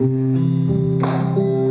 Música